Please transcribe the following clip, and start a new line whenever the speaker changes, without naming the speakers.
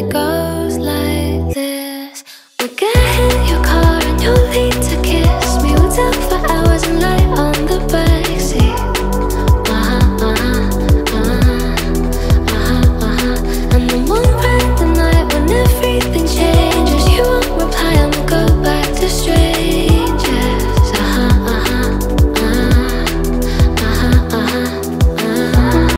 it goes like this. We're